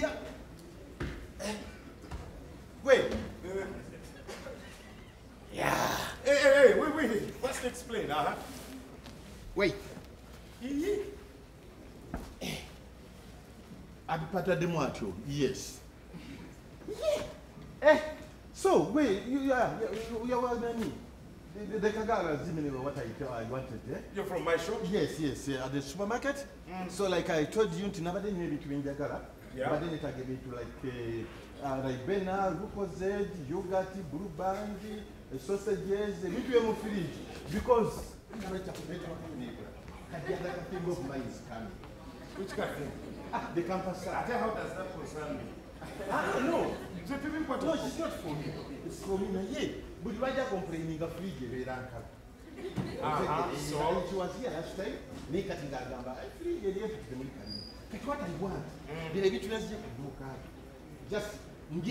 here. Eh. Wait. Uh, yeah. Hey, hey, hey, wait, wait. Let's explain, uh-huh. Wait. Eh. Abipata Demuacho, yes. Yeah. Eh. So, wait, you, yeah, you, you are well than me. The, the, the Kagara Zimini, what I, I wanted there. Eh? You're from my shop? Yes, yes, yeah, at the supermarket. Mm. So, like I told you, to never Tinabade, between the Kagara. Yeah. But then it gave it to like uh, uh, Ribena, Lucozade, yogurt, blue band, uh, sausages, everything in the fridge. Because Kajiada Katimbo of mine is coming. Which cafe? Ah, the campus. I tell how does that concern me? Ah, no. The people what No, it's not for me. It's for me. na ye. But why are complaining of fridge? Veranka. Uh-huh, So so? she was here last time. Nekati ngagamba fridge eri efudde muri Kati what I want. Bino ebintu nazije ku dduuka. Just. You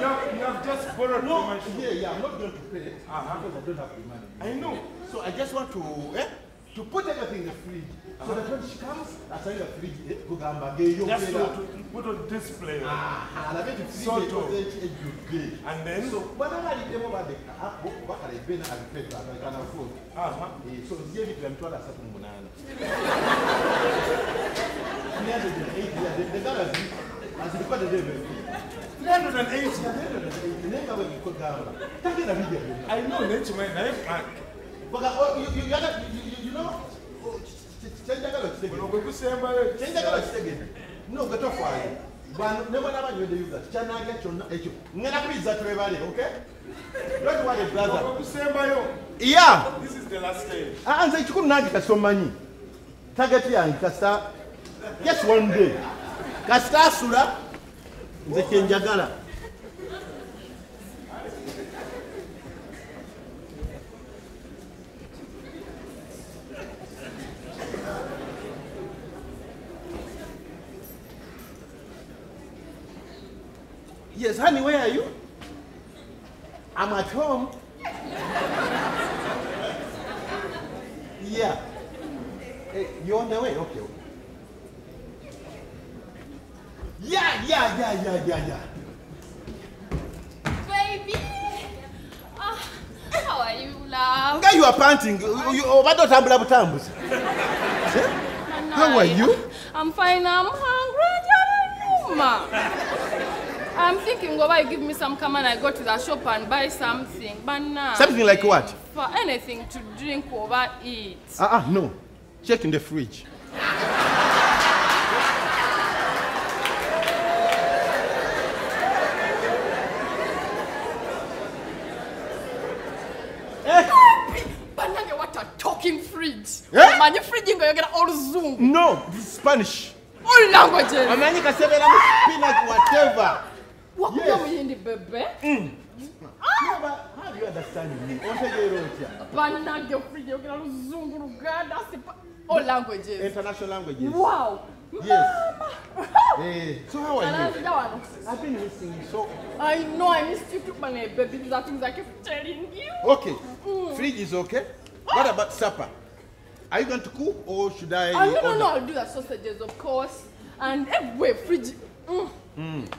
have, you have just borrowed from No, my shop. yeah, yeah, I'm not going to pay it Uh-huh. because I don't have the money. I know. So I just want to, eh, to put everything in the fridge. So that when she comes, I tell the fridge, eh, kugamba Just ngeyongera. to, put on display. Ah, alabe tu Sort fridge of. ekoze ejjudde. And then? So bwana baliddemu badeka apo bakala ebena alipeta abakana food. Uh-huh. Eh, so nzi ebintu bya mitwalo asatu mu munaana. Three hundred and eighty, yeah, the- the dollars, as recorded there. 380. Naye nga bwe bikugamba, tagenda bijja byonna. I know nature my life no kyenjagala kitegee no gwe tofaayo ne bwana abanywedde uganda kyanaalya kyonna ekyo ŋŋenda kubiriza twebale ok don't worry brother ya nze ekikulu nange kasomanyi target yange kasita yes one day. kasita asula nze kyenjagala Yes, honey, where are you? I'm at home. Yeah. Hey, you're on the way? Okay. Yeah, yeah, yeah, yeah, yeah, yeah. Baby! Ah, how are you, love? Nga you are panting. You- you- Obadde otambula butambuzi. How are you? I'm fine. I'm hungry. Yuma. I'm thinking why you give me some come and I go to the shop and buy something. But now. Something like what? For anything to drink over eat. Ah, Uh-uh, no. Check in the fridge. Eh? Banange what a talking fridge. Eh? Man, you fridge ngo yogera oluzungu. No, this is Spanish. All languages. Amanyi kasebera mu spinach whatever. Wakuya Yes. bebe. Mm. Ah! No, how do you understand me? Ontegeera otya? Banange fridge yogera oluzungu luganda. All oh, languages. International languages. Wow. Yes. Eh, so how are you? Anazija wano. I've been missing you so. I know I missed you too, my baby. These are things I keep telling you. Okay. Mm. Fridge is okay. What about supper? Are you going to cook or should I? Oh, no, no, order? no, I'll do the sausages, of course. And eh, everywhere, fridge. Mm. But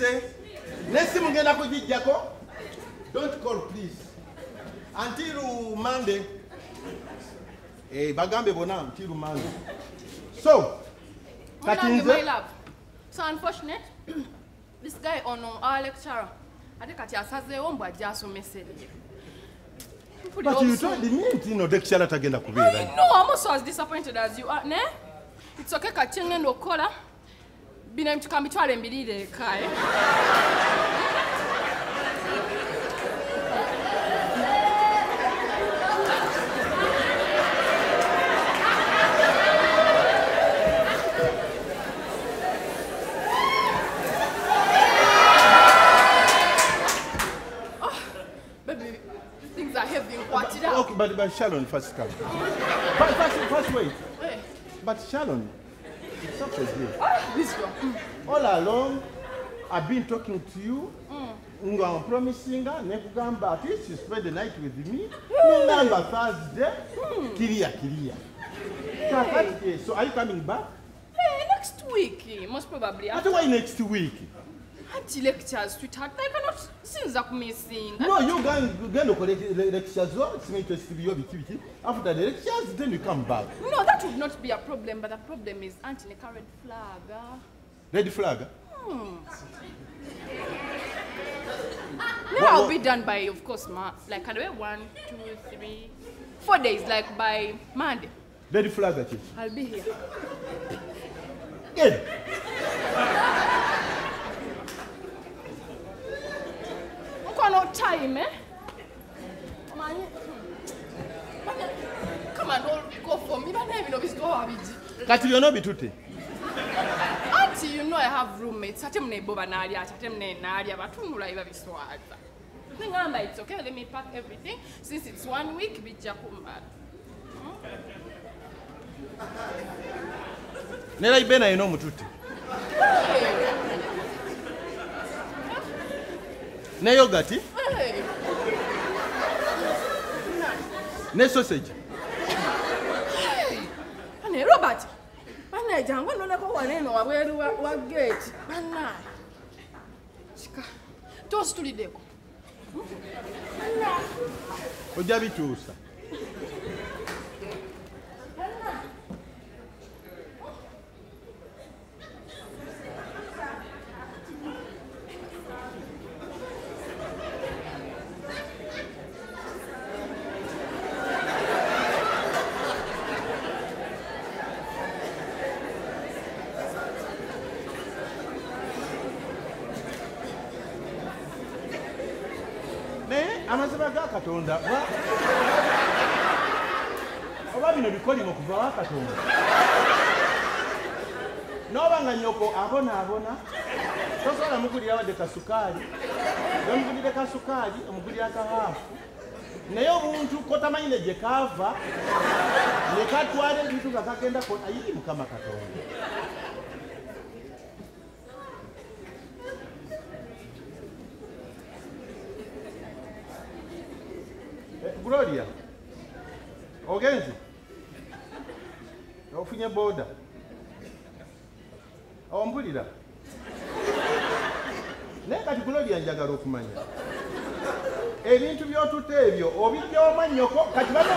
leero ndi bize nesimu ngenda kugijjako don't call please until monday eh, bagambe bona until monday so kati Munange, my nze love. So unfortunate. this guy ono our lecturer. Ate kati asazeewo mbu ajja asomesere. Mpulira but you told me nti no lecturer tagenda I kubeera know, I'm also as disappointed as you are, ne? It's okay, kati ngenda okukola bino emitwalo mbitwale mbiriire eka but, but Sharon first come. first, first wait. Hey. But Sharon, it's not a deal. Ah, this one. All along, I've been talking to you. nga promisinga nekugamba at least you spend the night with me nongamba thursday kiriya kiriya kakati so are you coming back Hey, next week, most probably. After why next week anti lectures, sweetheart, I cannot since I'm missing. no you gan- genda okole le- lectures zo simanyi twesibiryo biki biki after the lectures then you come back No, that would not be a problem, but the problem is anti the current flag. ah. red flag No, What- I'll what- be done by, of course, ma like anyway, one, two, three, four days, like by Monday. red flag I'll be here. Good. got no time, eh? Come on. Go for me. Name. Kati you know you know I have roommates. Ate mne boba nali, ate. Ningamba it's okay, let me pack everything. Since it's one week, bijja kumala. Ne. ne yogati ne sausage? Ne robert banaye jangu nonako wano eno wabweru wa geeti banaye kika tosituliddeko ojja bikyusa amazima ga katonda oba bino bikolimo kuva wa katonda? Noba nga nyoko abonaabona tosobola mugulira wadde kasukaali nomugulire kasukaali omugulira kahaafu naye omuntu kotamanyire gye kaava nekatwala ebintu nga kagendako ayiri mukama katonda gloria. Ogenze ofunye boda. Ompulira. Naye kati gloria njagala okumanya. Ebintu byotutta ebyo obiryoma nnyoko kati bano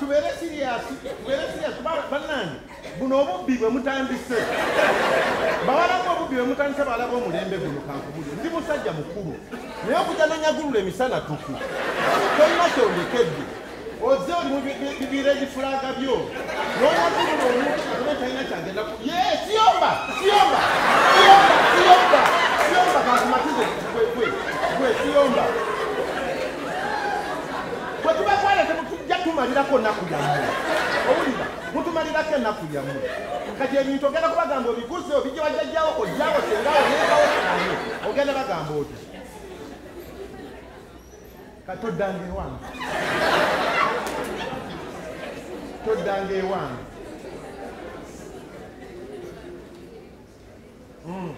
tubeere siriasi tubeere siriasi bannange buno obubbi bwe mutandise. Bawalamu obubbi bwe mutandise balaba omulembe guno kankubulyo ndi musajja mukulu. Naye okujja nonyagulula emisana tuku. Tolina kyondekedde. Oze oli mu bi- bi- bibiira ebifulaga byo. Nonyagulula omuntu atome talina kyagenda ku ye siyomba siyomba siyomba siyomba siyomba kankumatize. Gwe gwe siyomba. Bwe tubakwale temutujja tumalirako naku yammwe owulira mutumalirako enaku yammwe kati ebintu ogenda kubagamba obiguze obijja wajjajjawo ojjawo sengawo nengawo kanye ogenda bagamba oti katoddanga ewange. Toddanga ewange. Mm.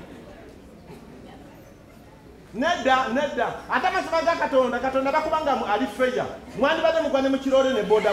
nedda nedda. Ate amasiba ga katonda katonda bakubanga ali feya mwandibadde mugwane mu kiroole ne boda